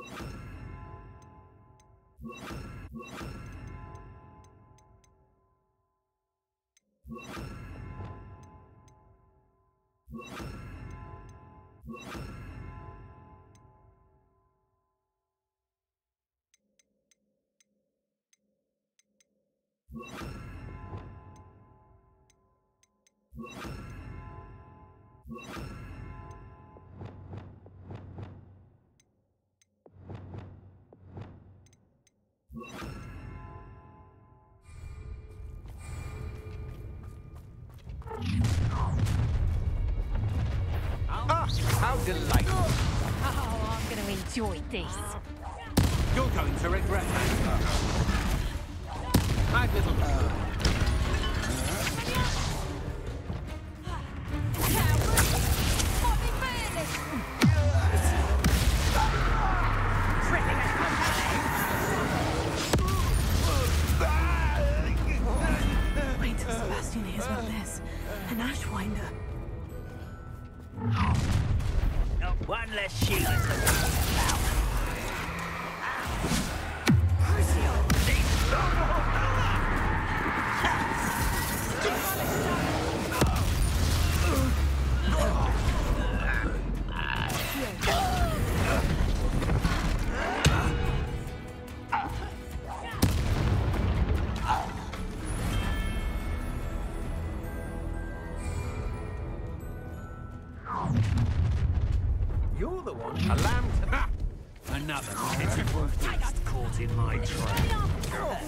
Ah, how delightful. Oh, I'm going to enjoy this. You're going to regret that. My little... Wait till Sebastian hears about this. An Ashwinder. One less Sheila one. A lamb. Another pitiful caught in my trap.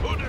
Couldn't.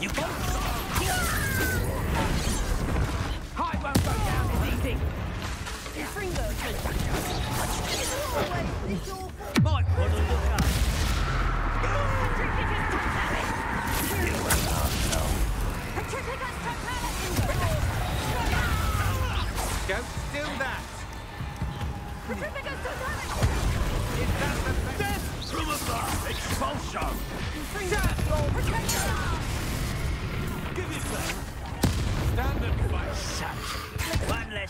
You can